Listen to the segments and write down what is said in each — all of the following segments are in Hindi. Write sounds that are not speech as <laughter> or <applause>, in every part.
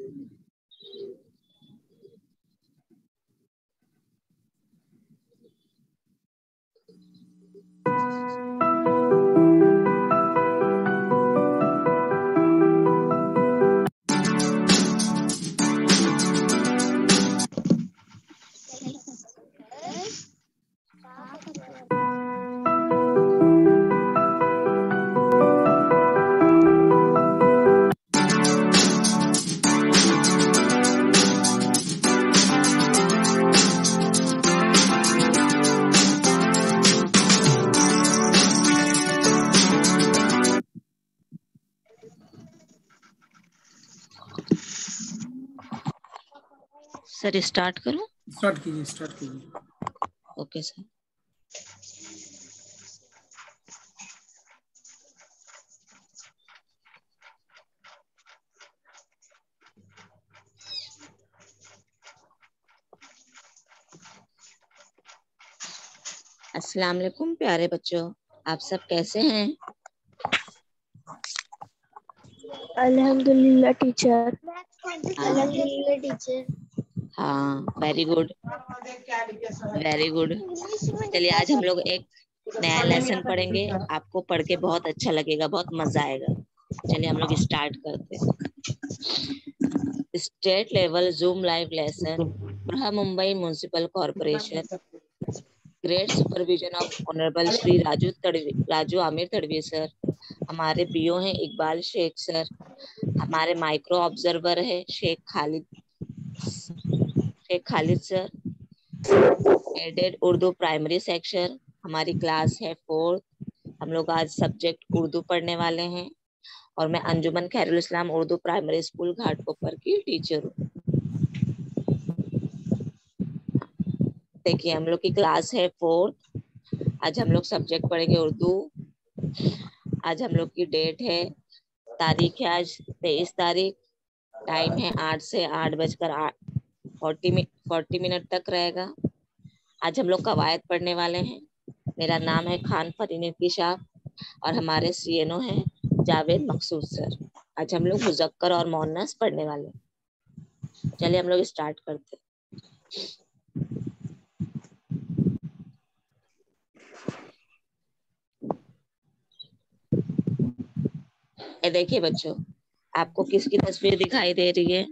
Thank you. सर स्टार्ट करूँ? स्टार्ट कीजिए स्टार्ट कीजिए। ओके सर अस्सलाम वालेकुम प्यारे बच्चों। आप सब कैसे हैं? अल्हम्दुलिल्लाह टीचर। अल्हम्दुलिल्लाह teacher. Very good very good चलिए, आज हम लोग एक नया लेसन पढ़ेंगे। आपको पढ़ के बहुत अच्छा लगेगा, बहुत मज़ा आएगा। चलिए, हम लोग स्टार्ट करते हैं। State level Zoom live lesson Mumbai municipal corporation great supervision of honourable Shri Raju Tadvi Raju Aamir Tadvi sir हमारे बीओ हैं इकबाल शेख सर हमारे माइक्रो ऑब्जर्वर है Shaikh Khalid Shaikh Khalid sir aided Urdu primary section हमारी क्लास है फोर्थ हम लोग आज सब्जेक्ट उर्दू पढ़ने वाले हैं, और मैं अंजुमन खैरुल इस्लाम उर्दू प्राइमरी स्कूल घाटकोपर की टीचर हूँ। देखिए, हम लोग की क्लास है फोर्थ आज हम लोग सब्जेक्ट पढ़ेंगे उर्दू, आज हम लोग की डेट है, तारीख है आज तेईस तारीख टाइम है आठ से आठ बजकर फोर्टी फोर्टी मिनट तक रहेगा। आज हम लोग कवायद पढ़ने वाले हैं। मेरा नाम है खान फरीन इर्तिशाब और हमारे सी एन ओ हैं जावेद मकसूद सर। आज हम लोग मुजक्कर और मोन्नस पढ़ने वाले चलिए हम लोग स्टार्ट करते ये देखिए बच्चों, आपको किसकी तस्वीर दिखाई दे रही है?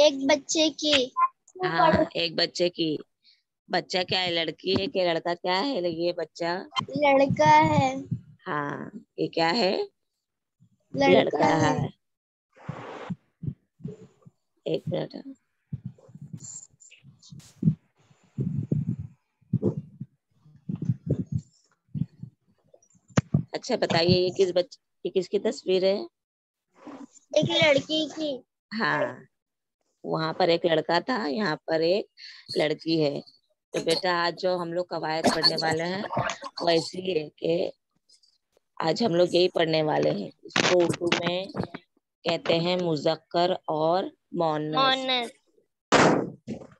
एक बच्चे की। हाँ एक बच्चे की। बच्चा क्या है? लड़की है क्या लड़का क्या है? ये बच्चा। लड़का है। हाँ ये क्या है? लड़का लड़का है। एक मिनट। अच्छा बताइए ये किस बच्चे ये किसकी तस्वीर है? एक लड़की की। हाँ। वहाँ पर एक लड़का था, यहाँ पर एक लड़की है। तो बेटा आज जो हम लोग कवायद पढ़ने वाले हैं, वो ऐसी है कि आज हम लोग यही पढ़ने वाले हैं। इसको उर्दू में कहते हैं मुजक्कर और मोनस।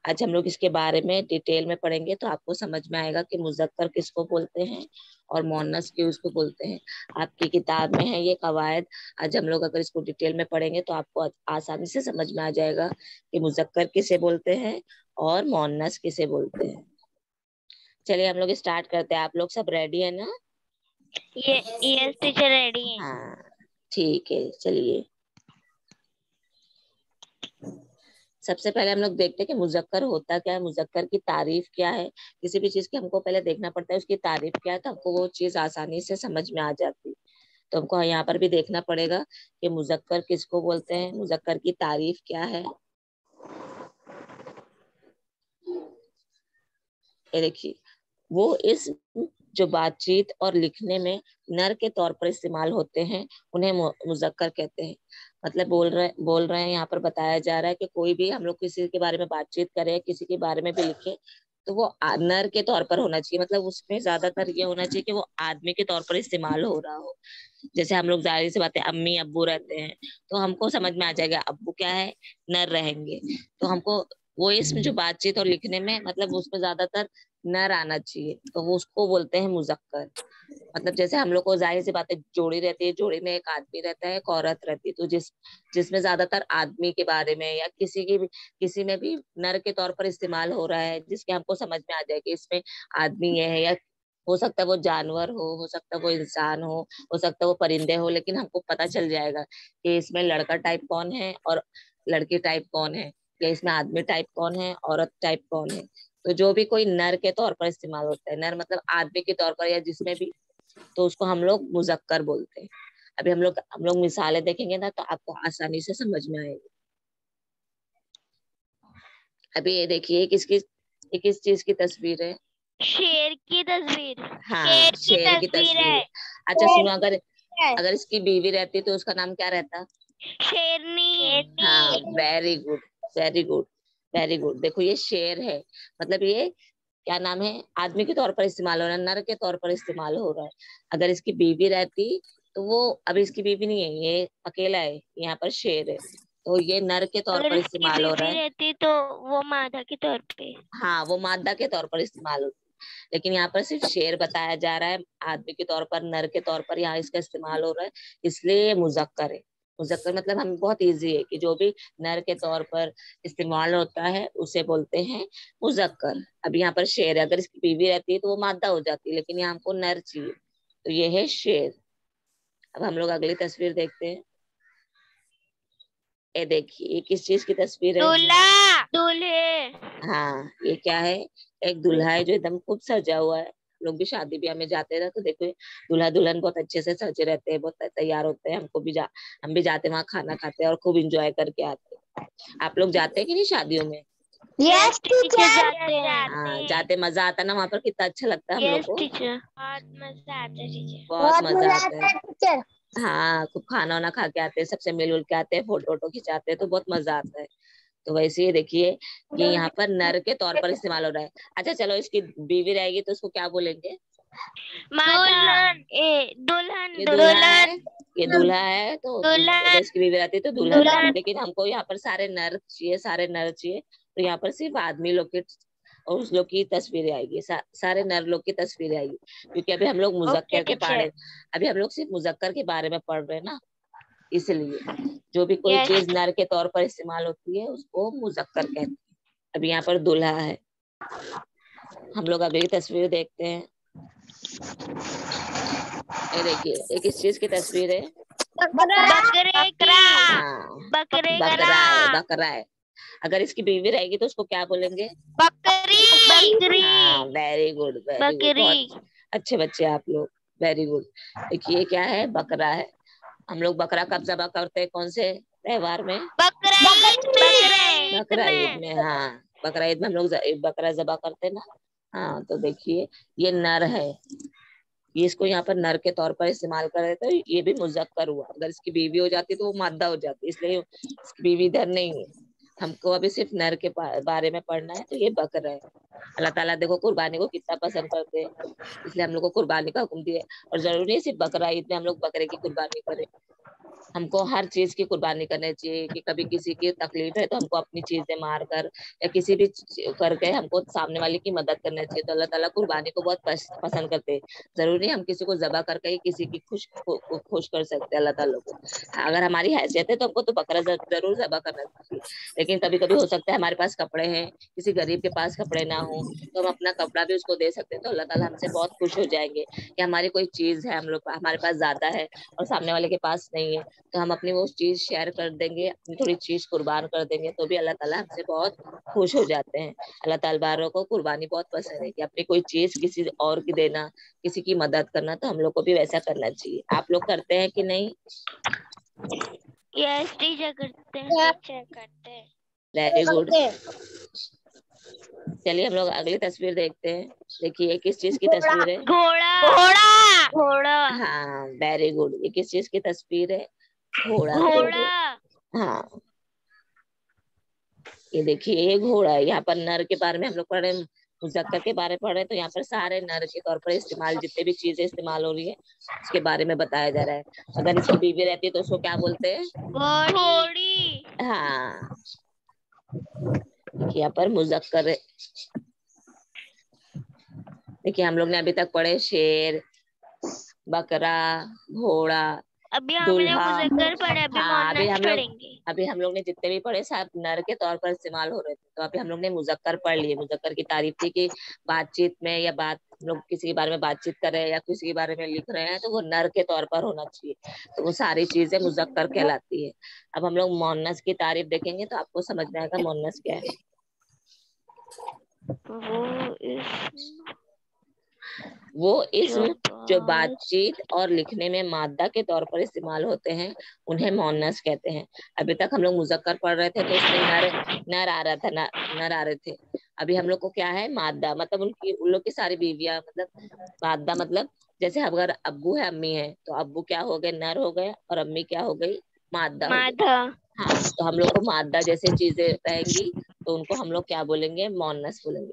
आज हम लोग इसके बारे में डिटेल में पढ़ेंगे तो आपको समझ में आएगा कि मुजक्कर किसको बोलते हैं और मोनस की उसको बोलते हैं। आपकी किताब में है ये कवायद। आज हम लोग अगर इसको डिटेल में पढ़ेंगे तो आपको आसानी से समझ में आ जाएगा कि मुजक्कर किसे बोलते हैं और मोनस किसे बोलते हैं। चलिए हम लोग स्टार्ट करते हैं। आप लोग सब रेडी है ना? ये यस टीचर रेडी है। हाँ ठीक है चलिए। सबसे पहले हम लोग देखते हैं कि मुजक्कर होता क्या है, मुजक्कर की तारीफ़ क्या है? किसी भी चीज़ की हमको पहले देखना पड़ता है, उसकी तारीफ़ क्या है तो हमको वो चीज़ आसानी से समझ में आ जाती तो हमको यहाँ पर भी देखना पड़ेगा कि मुजक्कर किसको बोलते हैं, मुजक्कर की तारीफ़ क्या है। ये देखिए, वो इस जो बातचीत और लिखने में नर के तौर पर इस्तेमाल होते हैं, उन्हें मुजक्कर कहते हैं। मतलब बोल रहे बोल रहे हैं, यहाँ पर बताया जा रहा है कि कोई भी हम लोग किसी के बारे में बातचीत करें, किसी के बारे में भी लिखे तो वो नर के तौर पर होना चाहिए। मतलब उसमें ज़्यादातर ये होना चाहिए कि वो आदमी के तौर पर इस्तेमाल हो रहा हो। जैसे हम लोग ज़ाहिर सी बातें अम्मी, अब्बू रहते हैं तो हमको समझ में आ जाएगा, अब्बू क्या है? नर रहेंगे। तो हमको वो इसमें जो बातचीत और लिखने में मतलब उसमें ज़्यादातर नर आना चाहिए तो वो उसको बोलते हैं मुजक्कर। मतलब जैसे हम लोग को ज़ाहिर सी बातें जोड़ी रहती है जोड़ी में एक आदमी रहता है एक औरत रहती है तो जिस जिसमें ज़्यादातर आदमी के बारे में या किसी की किसी में भी नर के तौर पर इस्तेमाल हो रहा है जिसके हमको समझ में आ जाए कि इसमें आदमी ये है या हो सकता है वो जानवर हो हो सकता है वो इंसान हो हो सकता है वो परिंदे हो लेकिन हमको पता चल जाएगा कि इसमें लड़का टाइप कौन है और लड़की टाइप कौन है। या इसमें आदमी टाइप कौन है औरत टाइप कौन है? तो जो भी कोई नर के तौर पर इस्तेमाल होता है नर मतलब आदमी के तौर पर या जिसमें भी तो उसको हम लोग मुजक्कर बोलते हैं। अभी हम लोग हम लोग मिसालें देखेंगे ना तो आपको आसानी से समझ में आएगी। अभी ये देखिए किसकी ये किस चीज़ की तस्वीर है? शेर की तस्वीर। हाँ शेर की शेर की तस्वीर तस्वीर। है। अच्छा सुनो अगर अगर इसकी बीवी रहती तो उसका नाम क्या रहता? शेरनी। हाँ very good very good very good देखो ये शेर है। मतलब ये क्या नाम है? आदमी के तौर पर इस्तेमाल हो रहा है नर के तौर पर इस्तेमाल हो रहा है। अगर इसकी बीवी रहती तो वो अभी इसकी बीवी नहीं है ये अकेला है यहाँ पर शेर है। तो ये नर के तौर पर इस्तेमाल हो रहा है। रहती तो वो मादा के तौर पे। हाँ वो मादा के तौर पर इस्तेमाल होती है। लेकिन यहाँ पर सिर्फ़ शेर बताया जा रहा है आदमी के तौर पर नर के तौर पर यहाँ इसका इस्तेमाल हो रहा है इसलिए ये मुजक्कर है। मुजक्कर मतलब हम बहुत इजी है कि जो भी नर के तौर पर इस्तेमाल होता है उसे बोलते हैं मुजक्कर अब यहाँ पर शेर है अगर इसकी बीवी रहती है तो वो मादा हो जाती है लेकिन यहाँ हमको नर चाहिए। तो ये है शेर। अब हम लोग अगली तस्वीर देखते हैं। ये देखिए ये किस चीज़ की तस्वीर है? दूल्हा! दूल्हे! हाँ ये क्या है? एक दूल्हा है जो एकदम खूब सजा हुआ है। लोग भी शादी ब्याह में जाते हैं तो देखो दूल्हा दुल्हन बहुत अच्छे से सजे रहते हैं बहुत तैयार होते हैं हमको भी जा हम भी जाते हैं वहाँ खाना खाते हैं और खूब इंजॉय करके आते हैं। आप लोग जाते हैं कि नहीं शादियों में? यस टीचर जाते हैं। हाँ जाते मज़ा आता है ना वहाँ पर? कितना अच्छा लगता है हम लोग को। बहुत मज़ा आता है टीचर बहुत मज़ा आता है। हाँ खूब खाना वाना खा के आते हैं सबसे मिल उल के आते हैं फ़ोटो वोटो खिंचाते हैं तो बहुत मज़ा आता है। तो वैसे ही देखिए कि यहाँ पर नर के तौर पर इस्तेमाल हो रहा है। अच्छा चलो इसकी बीवी रहेगी तो उसको क्या बोलेंगे? दुल्हन दुल्हन ये दूल्हा है दुल्हन ये दूल्हा है तो इसकी बीवी रहती है तो दूल्हा लेकिन हमको यहाँ पर सारे नर चाहिए सारे नर चाहिए तो यहाँ पर सिर्फ़ आदमी लोग के और उस लोग की तस्वीरें आएगी सा, सारे नर लोग की तस्वीरें आएगी। क्योंकि अभी हम लोग मुजक्कर के. बारे अभी हम लोग सिर्फ़ मुजक्कर के बारे में पढ़ रहे हैं ना। इसलिए जो भी कोई. चीज़ नर के तौर पर इस्तेमाल होती है उसको मुजक्कर कहते हैं। अभी यहाँ पर दूल्हा है। हम लोग अगली तस्वीर देखते हैं। ये देखिए ये किस चीज़ की तस्वीर है। बकरे हाँ। बकरे बकरा है बकरा है। अगर इसकी बीवी रहेगी तो उसको क्या बोलेंगे? बकरी। बकरी। हाँ वेरी वेरी गुड बकरी। अच्छे बच्चे आप लोग। वेरी गुड देखिए क्या है? बकरा है। हम लोग बकरा कब जबा करते हैं कौन से? त्योहार में। बकरा। ईद में बकरा ईद में हाँ। बकरा ईद में हम लोग बकरा जबा करते हैं ना। हाँ तो देखिए ये नर है। ये इसको यहाँ पर नर के तौर पर इस्तेमाल कर रहे थे ये भी मुजक्कर हुआ। अगर इसकी बीवी हो जाती तो वो मादा हो जाती इसलिए इसकी बीवी इधर नहीं है हमको अभी सिर्फ़ नर के बारे में पढ़ना है तो ये बकर है। अल्लाह ताला देखो, कुर्बानी को कितना पसंद करते हैं। इसलिए हम लोग को कुर्बानी का हुक्म दिया और ज़रूरी है सिर्फ़ बकरा ईद में हम लोग बकरे की कुर्बानी करें। हमको हर चीज़ की कुर्बानी करनी चाहिए कि कभी किसी की तकलीफ़ है तो हमको अपनी चीज़ें मार कर या किसी भी करके हमको सामने वाले की मदद करनी चाहिए। तो अल्लाह ताला कुर्बानी को बहुत पसंद करते हैं। ज़रूरी हम किसी को जबा करके ही किसी की खुश खुश कर सकते हैं अल्लाह ताला को। अगर हमारी हैसियत है तो हमको तो बकरा ज़रूर जबा करना चाहिए। लेकिन कभी कभी हो सकता है हमारे पास कपड़े हैं, किसी गरीब के पास कपड़े ना हो तो हम अपना कपड़ा भी उसको दे सकते हैं तो अल्लाह ताला हमसे बहुत खुश हो जाएँगे कि हमारी कोई चीज़ है, हम लोग, हमारे पास ज़्यादा है और सामने वाले के पास नहीं है। तो हम अपनी वो चीज़ शेयर कर देंगे अपनी थोड़ी चीज़ कुर्बान कर देंगे तो भी अल्लाह ताला हमसे बहुत खुश हो जाते हैं। अल्लाह ताला को कुर्बानी बहुत पसंद है कि अपनी कोई चीज़ किसी और की देना किसी की मदद करना तो हम लोग को भी वैसा करना चाहिए। आप लोग करते हैं कि नहीं? यस टीचर करते हैं करते हैं। वेरी गुड चलिए हम लोग अगली तस्वीर देखते हैं। देखिए किस चीज़ की तस्वीर है? घोड़ा। घोड़ा। घोड़ा। हाँ वेरी गुड ये किस चीज़ की तस्वीर है? घोड़ा घोड़ा। हाँ। ये देखिए ये घोड़ा है। यहाँ पर नर के बारे में हम लोग पढ़ रहे मुजक्कर के बारे में पढ़ रहे हैं तो यहाँ पर सारे नर के तौर पर इस्तेमाल जितने भी चीज़ें इस्तेमाल हो रही है उसके बारे में बताया जा रहा है। अगर इसकी बीवी रहती है तो उसको क्या बोलते हैं? घोड़ी। हाँ। यहाँ पर मुजक्कर देखिए हम लोग ने अभी तक पढ़े शेर बकरा घोड़ा अभी हमने। मुजक्कर पढ़े अभी हाँ, अभी हम लोग- अभी हम लोग ने जितने भी पढ़े सब नर के तौर पर इस्तेमाल हो रहे थे। तो अभी हम लोग ने मुजक्कर पढ़ लिए। मुजक्कर की तारीफ़ थी कि बातचीत में या बात हम लोग किसी के बारे में बातचीत कर रहे हैं या किसी के बारे में लिख रहे हैं तो वो नर के तौर पर होना चाहिए। तो वो सारी चीज़ें मुजक्कर कहलाती है। अब हम लोग मोन्नस की तारीफ़ देखेंगे तो आपको समझ में आएगा मोन्नस क्या है। वो इस वो इसम जो बातचीत और लिखने में मादा के तौर पर इस्तेमाल होते हैं उन्हें मोन्नस कहते हैं। अभी तक हम लोग मुजक्कर पढ़ रहे थे तो उसमें नर नर आ रहा था नर, नर आ रहे थे। अभी हम लोग को क्या है मादा मतलब उनकी उन लोग की सारी बीवियाँ मतलब मादा मतलब जैसे अगर अब्बू है अम्मी है तो अब्बू क्या हो गए नर हो गए और अम्मी क्या हो गई मादा हो। माधा हाँ तो हम लोग को मादा जैसे चीज़ें रहेंगी तो उनको हम लोग क्या बोलेंगे मोन्नस बोलेंगे।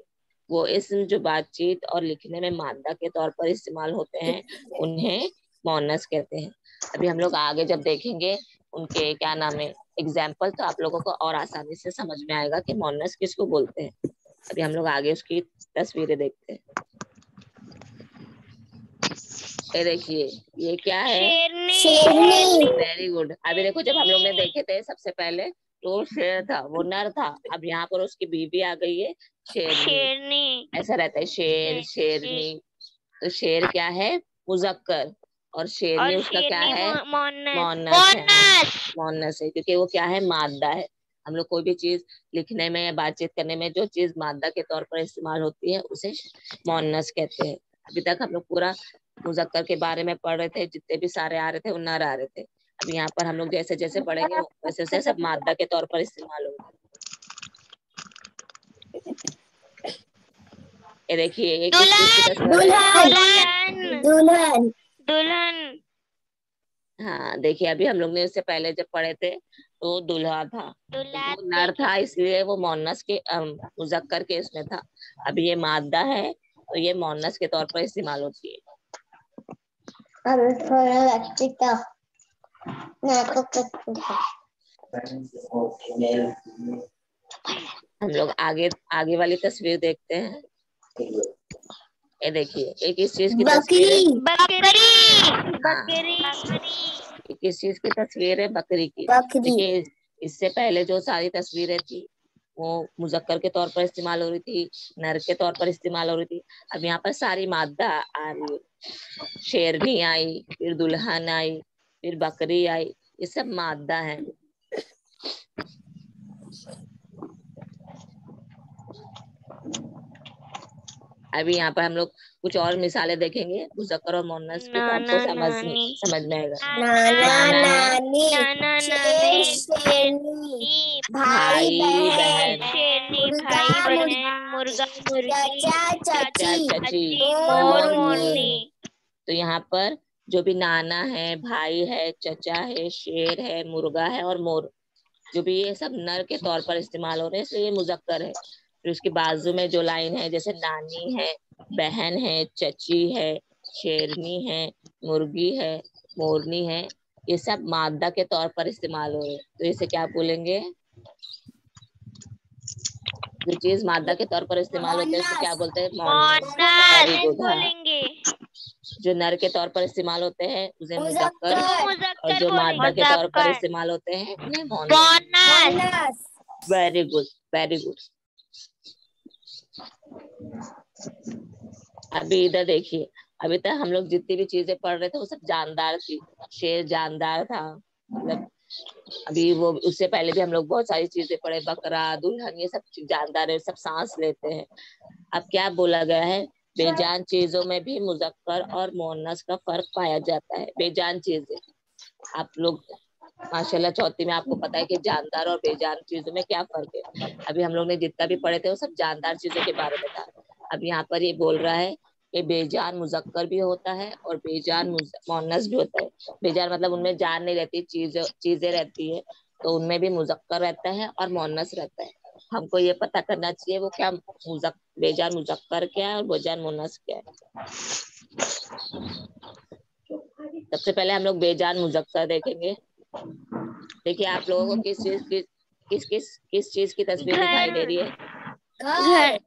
वो इसम जो बातचीत और लिखने में मादा के तौर पर इस्तेमाल होते हैं <laughs> उन्हें मोनस कहते हैं। अभी हम लोग आगे जब देखेंगे उनके क्या नाम है एग्ज़ाम्पल तो आप लोगों को और आसानी से समझ में आएगा कि मोनस किसको बोलते हैं। अभी हम लोग आगे उसकी तस्वीरें देखते हैं। ये देखिए ये क्या है? वेरी गुड अभी देखो जब हम लोग ने देखे थे सबसे पहले तो शेर था वो नर था। अब यहाँ पर उसकी बीवी आ गई है शेरनी। शेरनी। ऐसा रहता है शेर शेर- शेरनी। तो शेर क्या है? मुजक्कर। और शेरनी और उसका क्या शेरनी है? है। मोनस मोनस है क्योंकि वो क्या है? मादा है। हम लोग कोई भी चीज़ लिखने में या बातचीत करने में जो चीज़ मादा के तौर पर इस्तेमाल होती है उसे मोनस कहते हैं। अभी तक हम लोग पूरा मुजक्कर के बारे में पढ़ रहे थे जितने भी सारे आ रहे थे वो नर आ रहे थे। अब यहाँ पर हम लोग जैसे जैसे पढ़ेंगे वैसे वैसे सब मादा के तौर पर इस्तेमाल होगा। ये देखिए ये किस चीज़ की तस्वीर है? दुल्हन। दुल्हन। दुल्हन। हाँ देखिए अभी हम लोग ने इससे पहले जब पढ़े थे तो दूल्हा था। वो नर था इसलिए वो मोनस के मुजक्कर के इसमें था। अब ये मादा है तो ये मोनस के तौर पर इस्तेमाल होती है। हम लोग आगे आगे वाली तस्वीर देखते हैं। ये देखिए ये किस चीज़ की तस्वीर बकरी। बकरी। बकरी किस चीज़ की तस्वीर है बकरी की। बकरी। इससे पहले जो सारी तस्वीरें थी वो मुजक्कर के तौर पर इस्तेमाल हो रही थी नर के तौर पर इस्तेमाल हो रही थी। अब यहाँ पर सारी मादा आ रही है। शेरनी आई फिर दुल्हन आई फिर बकरी आई ये सब मादा है अभी यहाँ पर हम लोग कुछ और मिसालें देखेंगे मुजक्कर और मोनस की तो आपको समझ समझ में आएगा नाना नाना, नानी नाना नानी शेरनी भाई, बहन। बहन शेरनी भाई बहन मुर्गा मुर्गी चाचा चाची चाची मोर, मोर मोरनी। मोरनी तो यहाँ पर जो भी नाना है भाई है चचा है शेर है मुर्गा है और मोर। जो भी ये सब नर के तौर पर इस्तेमाल हो रहे हैं इसलिए ये मुजक्कर है। फिर उसके बाजू में जो लाइन है जैसे नानी है बहन है चची है शेरनी है मुर्गी है मोरनी है ये सब मादा के तौर पर इस्तेमाल हो रहे हैं। तो इसे क्या बोलेंगे? जो चीज़ मादा के तौर पर इस्तेमाल होते हैं क्या बोलते हैं? हाँ। बोलेंगे। जो नर के तौर पर इस्तेमाल होते हैं उसे मुजक्कर। और जो मादा के तौर पर इस्तेमाल होते हैं उन्हें मोनस वेरी गुड वेरी गुड अभी इधर देखिए अभी तक हम लोग जितनी भी चीज़ें पढ़ रहे थे वो सब जानदार थी शेर जानदार था मतलब अभी वो उससे पहले भी हम लोग बहुत सारी चीज़ें पढ़े बकरा दुल्हन ये सब जानदार है सब सांस लेते हैं। अब क्या बोला गया है? बेजान चीज़ों में भी मुजक्कर और मोनस का फ़र्क पाया जाता है। बेजान चीज़ें। आप लोग माशाल्लाह चौथी में आपको पता है कि जानदार और बेजान चीज़ों में क्या फ़र्क है। अभी हम लोग ने जितना भी पढ़े थे वो सब जानदार चीज़ों के बारे में था। अब यहाँ पर ये बोल रहा है कि बेजान मुजक्कर भी होता है और बेजान मोनस भी होता है। बेजान मतलब उनमें जान नहीं रहती चीज़ चीज़ें रहती है तो उनमें भी मुजक्कर रहता है और मोनस रहता है। हमको ये पता करना चाहिए वो क्या मुजक बेजान मुजक्कर क्या है और बेजान मुनस क्या है। सबसे पहले हम लोग बेजान मुजक्कर देखेंगे। देखिए आप लोगों को किस चीज़ की किस किस किस चीज़ की तस्वीर दिखाई दे रही है? घर।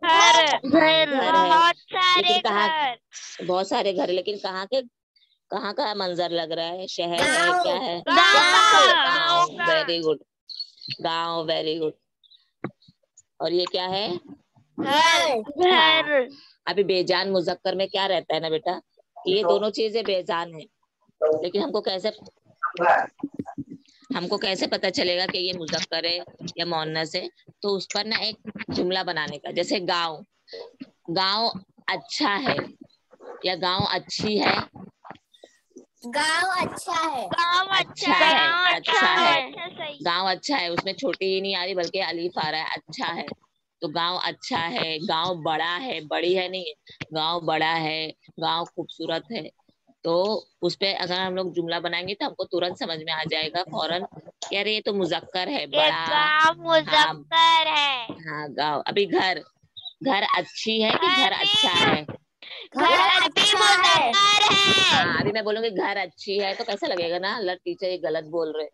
घर। बहुत सारे घर। बहुत सारे घर लेकिन कहाँ के कहाँ का मंजर लग रहा है? शहर है क्या है। वेरी गुड गाँव वेरी गुड और ये क्या है? घर। घर। अभी बेजान मुजक्कर में क्या रहता है ना बेटा? कि ये दोनों चीज़ें बेजान है। लेकिन हमको कैसे हमको कैसे पता चलेगा कि ये मुजक्कर है या मोन्नस है? तो उस पर ना एक जुमला बनाने का जैसे गाँव। गाँव अच्छा है या गाँव अच्छी है गाँव अच्छा है। गाँव अच्छा अच्छा है, गाँव अच्छा अच्छा है। है। गाँव अच्छा है उसमें छोटी ही नहीं आ रही बल्कि अलीफ आ रहा है अच्छा है। तो गाँव अच्छा है गाँव बड़ा है बड़ी है नहीं गाँव बड़ा है गाँव खूबसूरत है। तो उस पे अगर हम लोग जुमला बनाएँगे तो हमको तुरंत समझ में आ जाएगा फ़ौरन अरे ये तो मुजक्कर है बड़ा। गाँव मुजफ्फर है। हाँ गाँव। अभी घर घर अच्छी है कि घर अच्छा है? घर है। हाँ। अभी मैं बोलूँगी घर अच्छी है तो कैसा लगेगा ना? अल्लाह टीचर ये गलत बोल रहे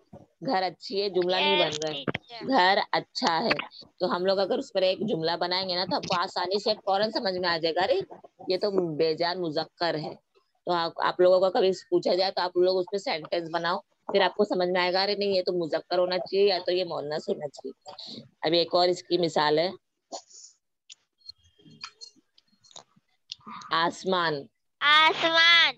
घर अच्छी है जुमला नहीं बन रहा है। घर अच्छा है। तो हम लोग अगर उस पर एक जुमला बनाएँगे ना तो हमको आसानी से फ़ौरन समझ में आ जाएगा। अरे ये तो बेजान मुजक्कर है। तो आप, आप लोगों को कभी पूछा जाए तो आप लोग उस पर सेंटेंस बनाओ फिर आपको समझ में आएगा। अरे नहीं ये तो मुजक्कर होना चाहिए या तो ये मोन्नस होना चाहिए। अभी एक और इसकी मिसाल है। आसमान। आसमान।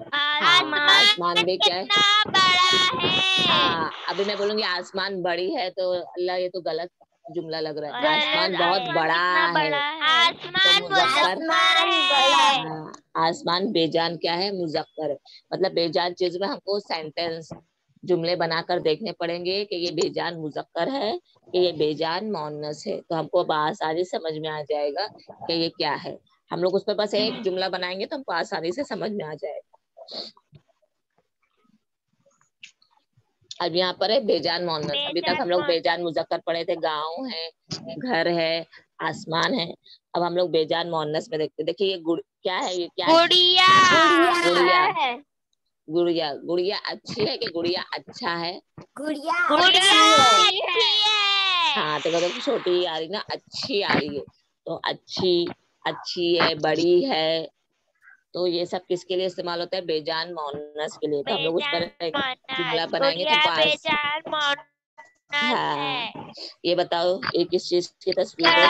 हाँ, आसमान भी क्या है? कितना बड़ा है। हाँ अभी मैं बोलूँगी आसमान बड़ी है तो अल्लाह ये तो गलत जुमला लग रहा है। आसमान बहुत बड़ा है। आसमान तो मुजफ्फर- मुजफ्फर आसमान हाँ, आसमान बेजान क्या है? मुजक्कर है मतलब बेजान चीज़ में हमको सेंटेंस जुमले बनाकर देखने पड़ेंगे कि ये बेजान मुजक्कर है कि ये बेजान मोनस है। तो हमको आसानी समझ में आ जाएगा कि ये क्या है। हम लोग उस पर बस एक जुमला बनाएँगे तो हमको आसानी से समझ में आ जाएगा। अब यहाँ पर है बेजान मोनस अभी तक हम लोग बेजान मुजक्कर पढ़े थे। गाँव है घर है आसमान है। अब हम लोग बेजान मोहनस में देखते हैं। देखिए ये गुड़ क्या है ये क्या गुड़िया। गुड़िया। गुड़िया। गुड़िया। अच्छी है कि गुड़िया अच्छा है? गुड़िया गुड़िया है। अच्छी है। हाँ तो मतलब छोटी आ रही ना अच्छी आ रही है। तो अच्छी अच्छी है बड़ी है तो ये सब किसके लिए इस्तेमाल होता है? बेजान मोनस के लिए तो हम लोग उस पर जुमला बनाएँगे तो पास। बेजान मोनस हाँ। ये बताओ ये किस चीज़ की तस्वीर है?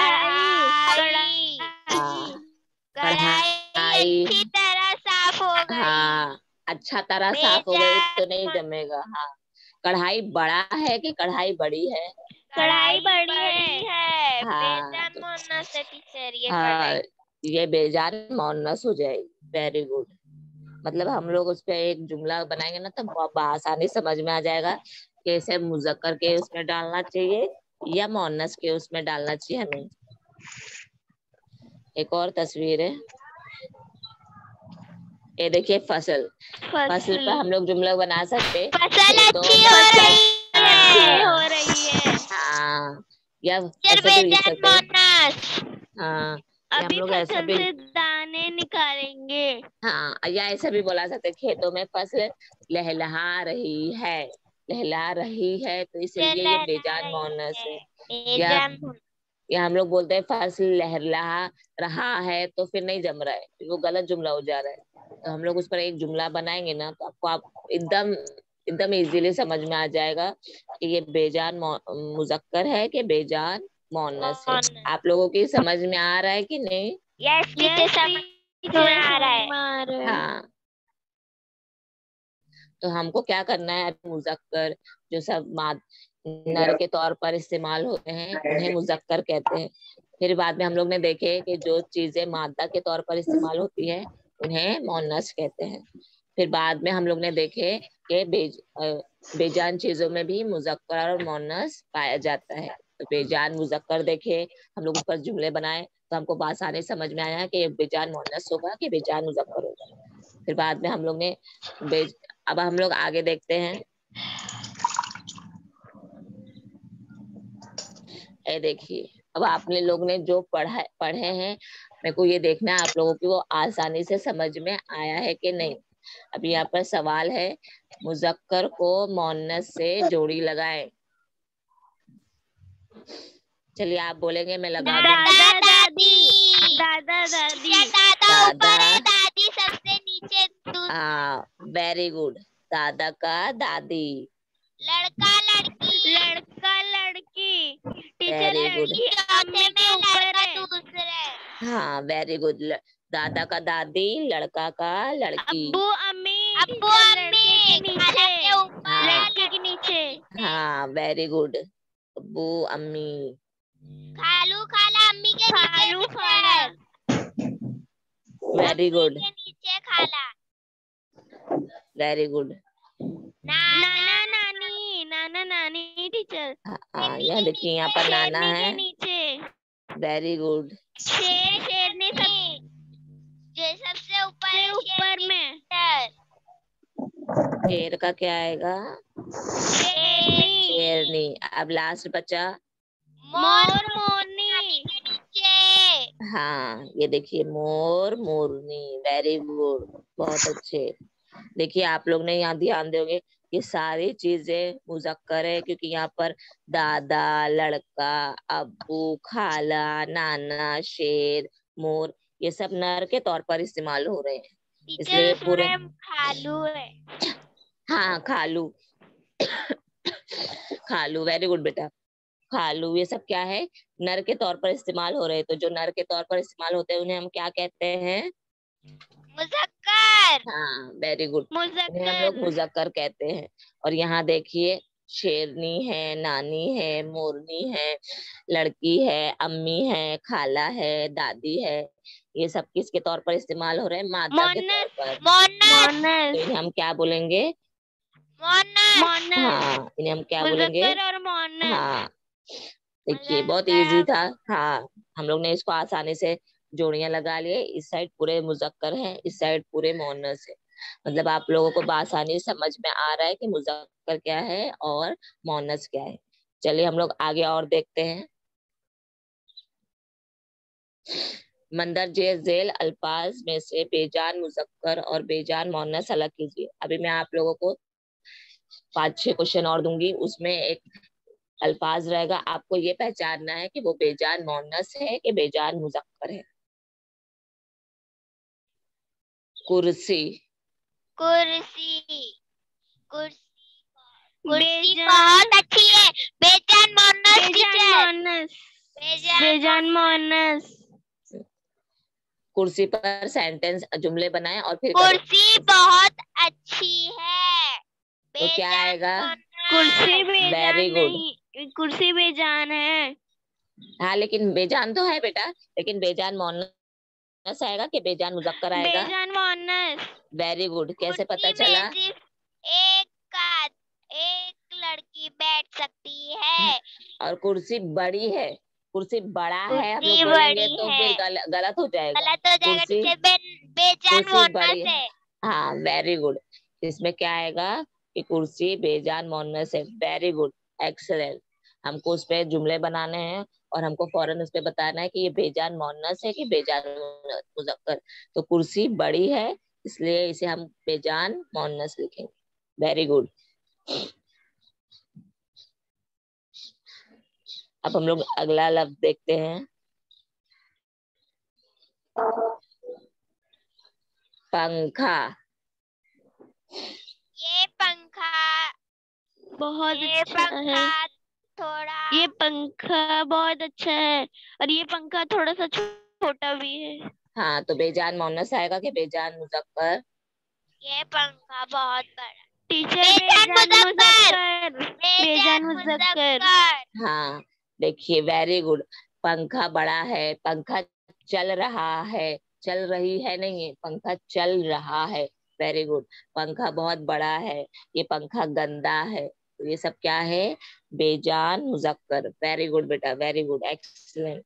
कढ़ाई हाँ। अच्छी तरह साफ़ हो गई। हाँ अच्छा तरह साफ़ हो गई तो नहीं जमेगा। हाँ। कढ़ाई बड़ा है कि कढ़ाई बड़ी है? कढ़ाई बड़ी है। हाँ, बेजान मोनस है टीचर ये हाँ कढ़ाई। ये बेजान मोनस हो जाएगी। वेरी गुड मतलब हम लोग उस पर एक जुमला बनाएँगे ना तो आसानी समझ में आ जाएगा कि इसे मुजक्कर के उसमें डालना चाहिए या मोनस के उसमें डालना चाहिए हमें। एक और तस्वीर है। ये देखिए फ़सल। फ़सल पर हम लोग जुमला बना सकते हैं। फ़सल अच्छी हो रही है। हाँ। रही है। हाँ। या टीचर भी सकते हाँ हम लोग ऐसा भी दाने निकालेंगे। हाँ या ऐसा भी बोला सकते खेतों में फ़सल लहलहा रही है लहला रही है तो इसलिए ये बेजान मोनस है बेजान या हम लोग बोलते हैं फ़सल लहला रहा है तो फिर नहीं जम रहा है वो गलत जुमला हो जा रहा है। तो हम लोग उस पर एक जुमला बनाएँगे ना तो आपको आप एकदम एकदम इजीली समझ में आ जाएगा कि ये बेजान मुजक्कर है कि बेजान मोनस है। आप लोगों की समझ में आ रहा है कि नहीं? यस समझ में आ रहा है। हाँ। तो हमको क्या करना है? मुजक्कर जो सब माद नर के तौर पर इस्तेमाल होते हैं उन्हें मुजक्कर कहते हैं। फिर बाद में हम लोग ने देखे कि जो चीज़ें मादा के तौर पर इस्तेमाल होती है उन्हें मोनस कहते हैं। फिर बाद में हम लोग ने देखे कि बेज बेजान चीज़ों में भी मुजक्कर और मोनस पाया जाता है। तो बेजान मुजक्कर देखे, हम लोग उस पर जुमले बनाए तो हमको आसानी समझ में आया कि बेजान मोनस होगा कि बेजान मुजक्कर होगा। फिर बाद में हम लोग ने बेज, अब हम लोग आगे देखते हैं। ये देखिए, अब आपने लोग ने जो पढ़ा, पढ़े हैं, मेरे को ये देखना है आप लोगों की वो आसानी से समझ में आया है कि नहीं। अब यहाँ पर सवाल है मुजक्कर को मोनस से जोड़ी लगाए। चलिए आप बोलेंगे मैं लगा दादा दादी दादा दादी। ये दादा ऊपर है दादी सबसे नीचे हाँ वेरी गुड दादा का दादी। लड़का लड़की। लड़का लड़की। टीचर Very लड़की में है। दूसरे। हाँ वेरी गुड दादा का दादी लड़का का लड़की। अब्बू अम्मी अब्बू अम्मी लड़के के नीचे। हाँ। लड़के के नीचे। हाँ वेरी गुड अब्बू अम्मी। खालू खाला अम्मी के खालू खाला। वेरी गुड नीचे खाला। वेरी गुड नाना नानी नाना। नानी टीचर हाँ यहाँ देखिए यहाँ पर नाना है। नीचे। वेरी गुड शेर शेर ने सब जो सबसे ऊपर ऊपर में। शेर का क्या आएगा? शेरनी। शेरनी। अब लास्ट बचा। मोर मोरनी। हाँ ये देखिए मोर मोरनी। वेरी गुड बहुत अच्छे। देखिए आप लोग ने यहाँ ध्यान दोगे ये सारी चीज़ें मुजक्कर है क्योंकि यहाँ पर दादा लड़का अबू खाला नाना शेर मोर ये सब नर के तौर पर इस्तेमाल हो रहे हैं। इसलिए पूरे खालू है। हाँ खालू। खालू वेरी गुड बेटा। खालू ये सब क्या है? नर के तौर पर इस्तेमाल हो रहे हैं। तो जो नर के तौर पर इस्तेमाल होते हैं उन्हें हम क्या कहते हैं? मुजक्कर। हाँ वेरी गुड उन्हें हम लोग मुजक्कर मुजक्कर कहते हैं। और यहाँ देखिए शेरनी है नानी है मोरनी है लड़की है अम्मी है खाला है दादी है। ये सब किसके तौर पर इस्तेमाल हो रहे हैं? माता के तौर पर। मोनस। तो इन्हें हम क्या बोलेंगे? मोनस। हाँ इन्हें हम क्या बोलेंगे? हाँ। देखिए बहुत मुजक्कर। इजी था। हाँ हम लोग ने इसको आसानी से जोड़ियाँ लगा लिए। इस साइड पूरे मुजक्कर हैं इस साइड पूरे मोनस है। मतलब आप लोगों को आसानी समझ में आ रहा है कि मुजक्कर क्या है और मोनस क्या है। चलिए हम लोग आगे और देखते हैं। मंदरजे झेल अल्फाज में से बेजान मुजक्कर और बेजान मोनस अलग कीजिए। अभी मैं आप लोगों को पाँच, छह क्वेश्चन और दूँगी। उसमें एक अल्फाज रहेगा। आपको ये पहचानना है कि वो बेजान मोनस है कि बेजान मुजक्कर है। कुर्सी। कुर्सी। कुर्सी। बहुत अच्छी है। बेजान मोनस बेजान मोनस। बेजान बेजान मोनस। कुर्सी पर सेंटेंस जुमले बनाएँ और फिर कुर्सी बहुत अच्छी है। तो क्या आएगा? कुर्सी good. नहीं कुर्सी बेजान है। हाँ लेकिन बेजान तो है बेटा। लेकिन बेजान मोनस आएगा कि बेजान मुजक्कर आएगा? बेजान मोनस। वेरी गुड कैसे पता चला? सकती है। और कुर्सी बड़ी है। कुर्सी बड़ा है हम लोग बड़ी तो। फिर गल, गलत हो जाएगा। गलत हो जाएगा कुर्सी- बे- बेजान कुर्सी है। वेरी गुड इसमें क्या आएगा कि कुर्सी बेजान मोनस है। वेरी गुड एक्सलेंट हमको उस पे जुमले बनाने हैं और हमको फ़ौरन उस पे बताना है कि ये बेजान मोनस है कि बेजान मुजक्कर। तो कुर्सी बड़ी है इसलिए इसे हम बेजान मोनस लिखेंगे। वेरी गुड अब हम लोग अगला लफ्ज देखते हैं। पंखा। ये पंखा बहुत ये अच्छा है। थोड़ा ये पंखा बहुत अच्छा है और ये पंखा थोड़ा सा छोटा भी है। हाँ तो बेजान मोनस आएगा कि बेजान मुजफ्फर? ये पंखा बहुत बड़ा टीचर बेजान। मुजक्कर बेजान मुजक्कर हाँ। देखिए वेरी गुड पंखा बड़ा है, पंखा चल रहा है। चल रही है नहीं, पंखा चल रहा है। वेरी गुड पंखा बहुत बड़ा है, ये पंखा गंदा है। तो ये सब क्या है? बेजान मुजक्कर। वेरी गुड बेटा वेरी गुड एक्सलेंट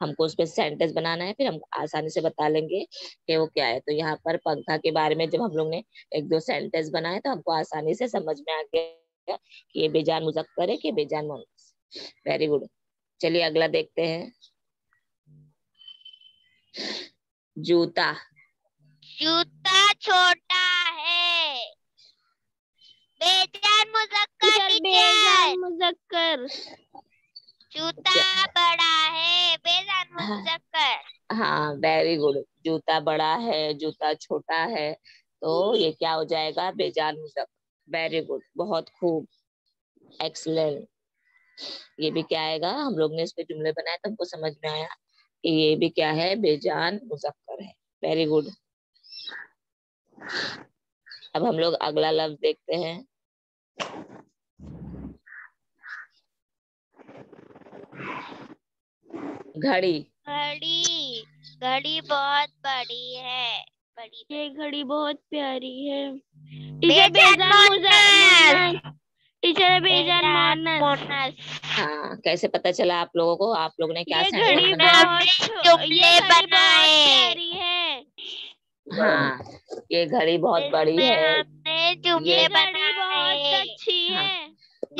हमको उस पर सेंटेंस बनाना है, फिर हम आसानी से बता लेंगे कि वो क्या है। तो यहाँ पर पंखा के बारे में जब हम लोग ने एक दो सेंटेंस बनाए तो हमको आसानी से समझ में आ गया कि ये बेजान मुजक्कर है, कि बेजान वेरी गुड चलिए अगला देखते हैं। जूता। जूता छोटा है। बेजान मुजक्कर बेजान मुजक्कर। जूता बड़ा है बेजान हाँ। मुजक्कर। हाँ वेरी गुड जूता बड़ा है जूता छोटा है तो ये क्या हो जाएगा? बेजान मुजक्कर वेरी गुड बहुत खूब। एक्सलेंट ये भी क्या आएगा? हम लोग ने इस पे जुमले बनाए तो हमको समझ में आया कि ये भी क्या है? बेजान मुजक्कर है। वेरी गुड अब हम लोग अगला लफ्ज देखते हैं। घड़ी। घड़ी। घड़ी बहुत बड़ी है। बड़ी ये घड़ी बहुत प्यारी है। बेजान बेजान मुजक्कर टीचर बेजान मोनस। मोनस हाँ कैसे पता चला आप लोगों को? आप लोगों ने क्या ये घड़ी बहुत ये घड़ी बहुत बनाए। है। हाँ ये घड़ी बहुत बड़ी है। ये घड़ी बहुत अच्छी हाँ। है।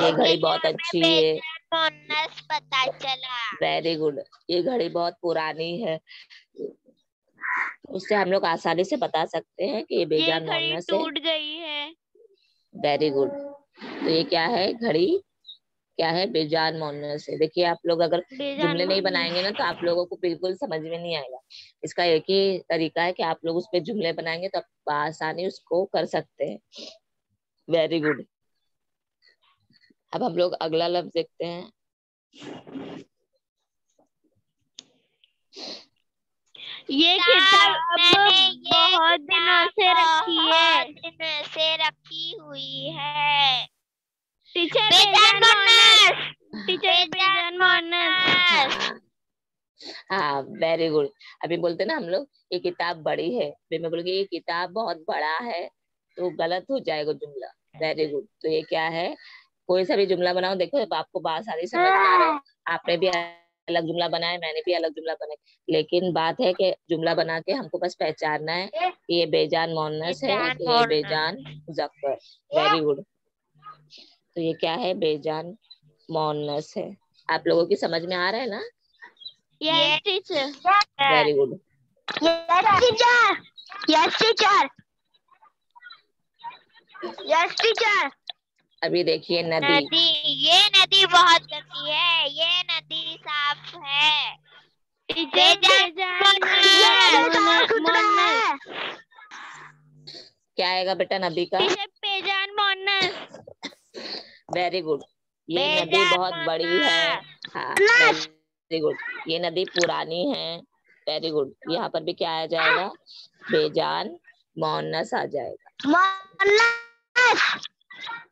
ये घड़ी बहुत अच्छी है। मोनस पता चला। वेरी गुड ये घड़ी बहुत पुरानी है। उससे हम लोग आसानी से बता सकते हैं कि ये ये बेजान घड़ी टूट गई है। वेरी गुड तो ये क्या है? घड़ी क्या है? बेजान मोहनस है। देखिए आप लोग अगर जुमले नहीं बनाएँगे ना तो आप लोगों को बिल्कुल समझ में नहीं आएगा। इसका एक ही तरीका है कि आप लोग उस पर जुमले बनाएँगे तो आप आसानी उसको कर सकते हैं। वेरी गुड अब हम लोग अगला लफ्ज देखते हैं। ये किताब मैंने बहुत दिनों से रखी है। बहुत दिनों से रखी हुई है। टीचर बेजान मोनस टीचर बेजान मोनस हाँ वेरी गुड अभी बोलते ना हम लोग ये किताब बड़ी है। फिर मैं बोलूँगी ये किताब बहुत बड़ा है तो गलत हो जाएगा जुमला। वेरी गुड तो ये क्या है? कोई सा भी जुमला बनाओ देखो आपको बात सारी समझ आ रहा है। आपने भी अलग जुमला बनाया मैंने भी अलग जुमला बनाया। लेकिन बात है कि जुमला बना के हमको बस पहचानना है कि ये बेजान मोनस है कि ये बेजान मुजफ्फर। वेरी गुड तो ये क्या है? बेजान मोनस है। आप लोगों की समझ में आ रहा है ना? Yes teacher very good. Yes, teacher. Yes, teacher. अभी देखिए नदी। नदी ये नदी बहुत गंदी है। ये नदी साफ़ है। टीचर क्या आएगा बेटा नदी का? टीचर बेजान मोनस। वेरी गुड ये नदी बहुत बड़ी है। हाँ वेरी गुड ये नदी पुरानी है। वेरी गुड यहाँ पर भी क्या आ जाएगा? बेजान मोनस आ जाएगा।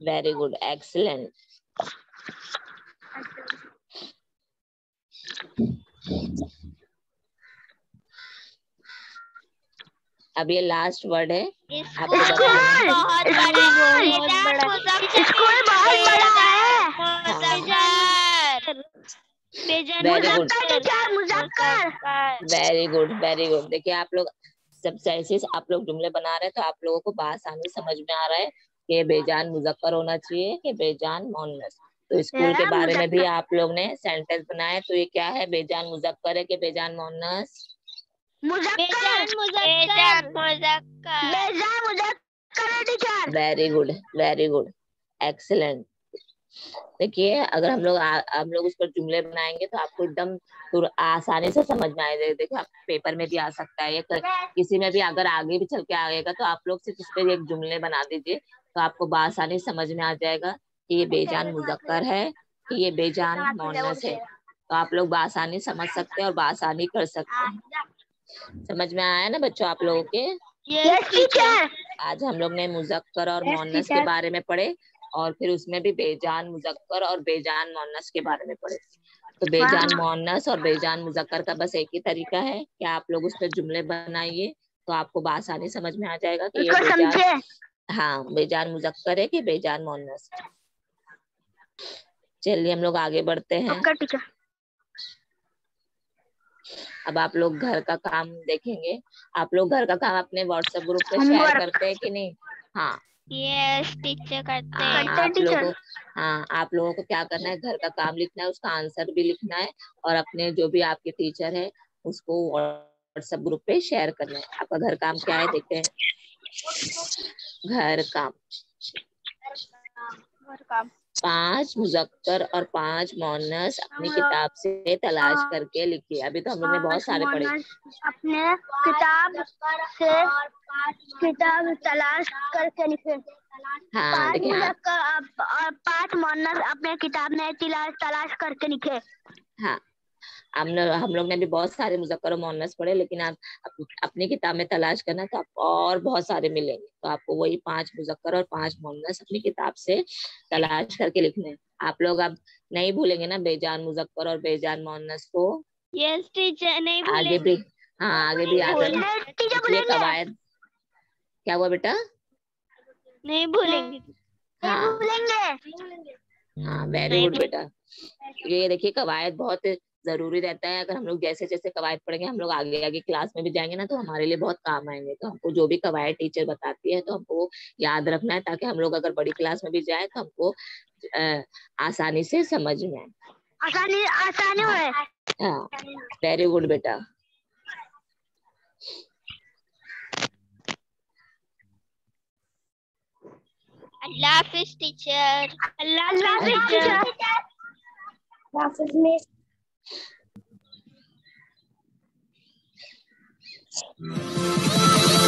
वेरी गुड एक्सीलेंट अब ये लास्ट वर्ड है आपको बहुत स्कूल बड़ा वेरी गुड वेरी गुड देखिए आप लोग जब जैसे आप लोग जुमले बना रहे हैं तो आप लोगों को आसानी समझ में आ रहा है कि बेजान मुजक्कर होना चाहिए कि बेजान मोनस तो स्कूल के बारे में भी आप लोग ने सेंटेंस बनाया तो ये क्या है? बेजान मुजक्कर है कि बेजान Moonis very good very good excellent देखिए अगर हम लोग हम लोग उस पर जुमले बनाएँगे तो आपको एकदम आसानी से समझ में आएगा। देखो आप पेपर में भी आ सकता है या किसी में भी अगर आगे भी चल के आएगा तो आप लोग सिर्फ़ उस पर एक जुमले बना दीजिए तो आपको बासानी समझ में आ जाएगा कि ये बेजान मुजक्कर है कि ये बेजान मोनस है। तो आप लोग बासानी समझ सकते हैं और बासानी कर सकते हैं। समझ में आया ना बच्चों आप लोगों के? यस टीचर आज हम लोग ने मुजक्कर और Yes, मोनस के बारे में पढ़े और फिर उसमें भी बेजान मुजक्कर और बेजान मोनस के बारे में पढ़े। तो बेजान मोनस और बेजान मुजक्कर का बस एक ही तरीका है कि आप लोग उस पर जुमले बनाइए तो आपको बासानी समझ में आ जाएगा कि ये बेजान हाँ बेजान मुजक्कर है कि बेजान मोनस चलिए हम लोग आगे बढ़ते हैं। अब आप लोग घर का काम देखेंगे। आप लोग घर का काम अपने व्हाट्सएप ग्रुप पे शेयर करते हैं कि नहीं? हाँ। यस टीचर करते हाँ, हैं। आप लोगों हाँ आप लोगों को क्या करना है? घर का काम लिखना है उसका आंसर भी लिखना है और अपने जो भी आपके टीचर है उसको व्हाट्सएप ग्रुप पे शेयर करना है। आपका घर काम क्या है देखते हैं। घर काम। घर काम। पाँच मुजक्कर और पाँच मोनस अपनी किताब से तलाश करके लिखिए अभी तो हम लोग ने बहुत सारे पढ़े। अपने किताब से किताब तलाश करके लिखे। हाँ पाँच मुजक्कर अप- और पाँच मोनस अपने किताब में तलाश करके लिखे। हाँ हम लोग हम लोग ने भी बहुत सारे मुजक्कर और मोनस पढ़े लेकिन आप अप, अपनी किताब में तलाश करना तो आपको और बहुत सारे मिलेंगे। तो आपको वही पाँच मुजक्कर और पाँच मोनस अपनी किताब से तलाश करके लिखने आप लोग अब नहीं भूलेंगे ना बेजान मुजक्कर और बेजान मोनस को? यस टीचर नहीं आगे भी हाँ आगे भी बोलेंगे कवायद क्या हुआ बेटा? नहीं भूलेंगे। हाँ। हाँ वेरी गुड बेटा। ये देखिए कवायद बहुत ज़रूरी रहता है। अगर हम लोग जैसे जैसे कवायद पढ़ेंगे हम लोग आगे आगे क्लास में भी जाएँगे ना तो हमारे लिए बहुत काम आएँगे। तो हमको जो भी कवायद टीचर बताती है तो हमको याद रखना है ताकि हम लोग अगर बड़ी क्लास में भी जाए तो हमको आसानी से समझ में आए। आसानी आसानी हाँ वेरी गुड बेटा। अल्लाह हाफिज टीचर। अल्लाह हाफिज टीचर। うん。